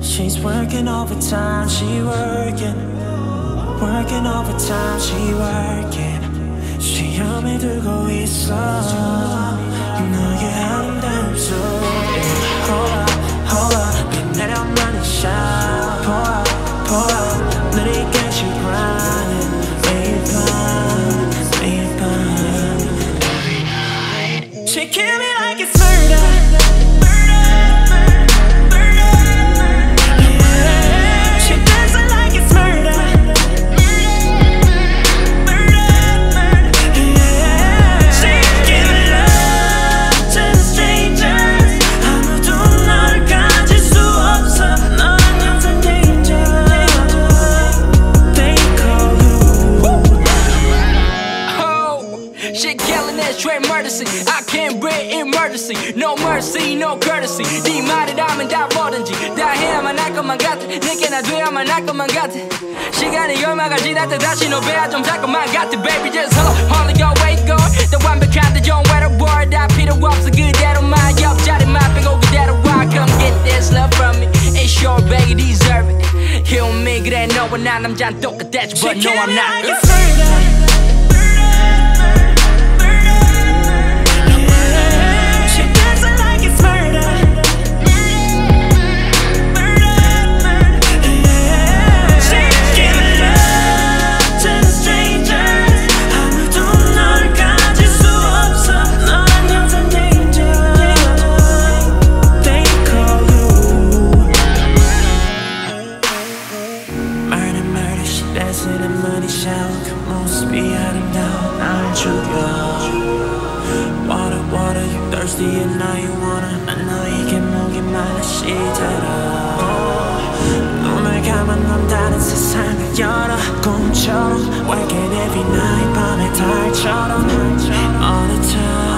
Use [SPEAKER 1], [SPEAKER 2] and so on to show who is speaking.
[SPEAKER 1] She's working overtime, she working Working overtime, she working 시험에 들고 있어
[SPEAKER 2] Shit killing, at straight emergency. I can't breathe emergency. No mercy, no courtesy. D mighty diamond, die bodenji. Die here, my knock on my gut. Nick and I do, I'm a knock on my gut. She got a young magazine at the dashi no bear. I'm on my gut. Baby, just hello. Only go wait, go. The one behind the John Wetter board. That Peter Wops a good dad on my yup. Chatty my over that rock. Come get this love from me. It's your baby, deserve it. He'll make it, and no one, I'm John Doka
[SPEAKER 1] That's
[SPEAKER 2] but no, I'm not.
[SPEAKER 1] 모습이 아름다워 날 죽여. Water, water, you thirsty and now you wanna. 난 너에게 목이 말라 시들어. 눈을 감은 넌 다른 세상을 열어. 꿈처럼 working every night 밤의 달처럼. All the time.